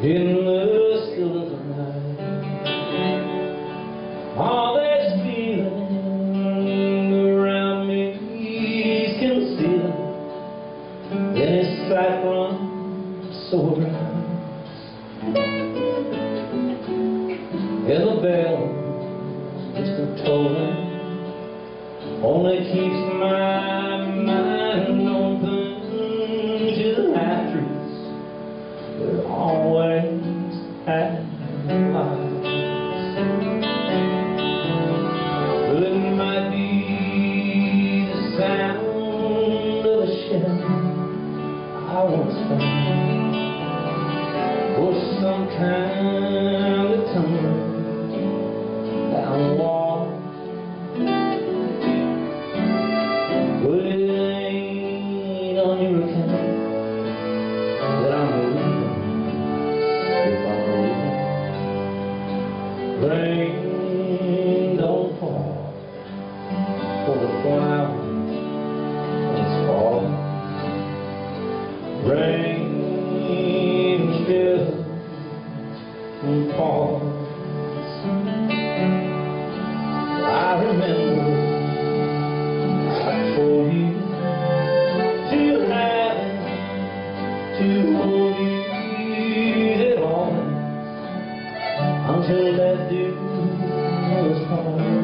In the still of the night All that's feeling around me. Is concealed In a cyclone soar And the bell just a tolling Only keeps my mind open to the half truths That always lies Well, it might be the sound of a shell I once found Or some kind of tumbler until that dew was gone.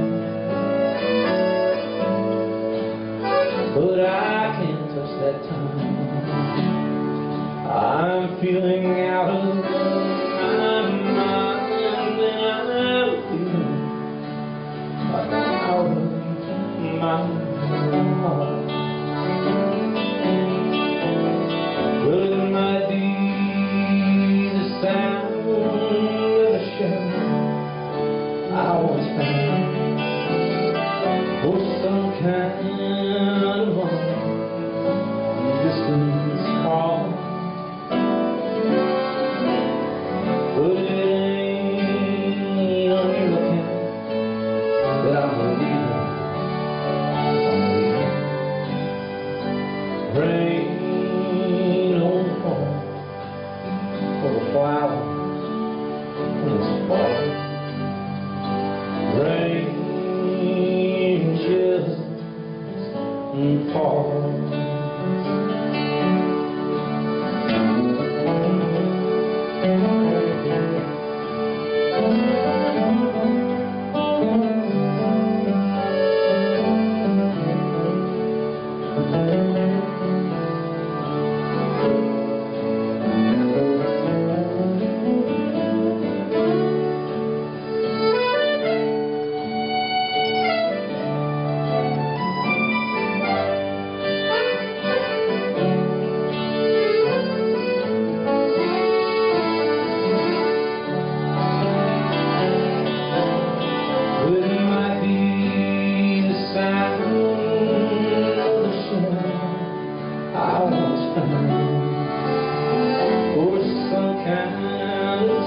But I can't touch that time. I'm feeling out of my Rain just falls.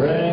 Rain